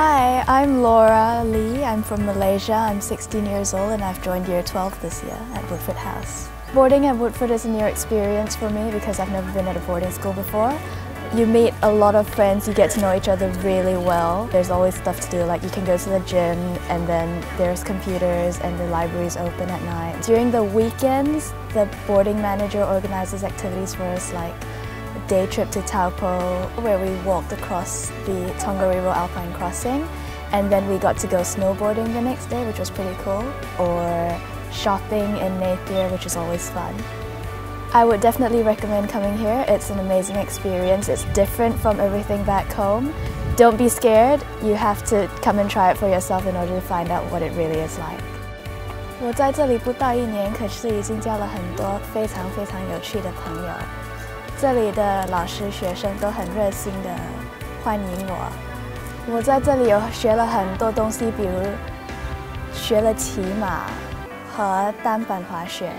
I'm Laura Lee. I'm from Malaysia. I'm 16 years old and I've joined year 12 this year at Woodford House. Boarding at Woodford is a new experience for me because I've never been at a boarding school before. You meet a lot of friends, you get to know each other really well. There's always stuff to do, like you can go to the gym and then there's computers and the library's open at night. During the weekends, the boarding manager organizes activities for us like a day trip to Taupo where we walked across the Tongariro Alpine Crossing and then we got to go snowboarding the next day, which was pretty cool, or shopping in Napier, which is always fun. I would definitely recommend coming here. It's an amazing experience. It's different from everything back home. Don't be scared. You have to come and try it for yourself in order to find out what it really is like. 我在这里不到一年，可是已经交了很多非常非常有趣的朋友。 这里的老师、学生都很热心的欢迎我。我在这里有学了很多东西，比如学了骑马和单板滑雪。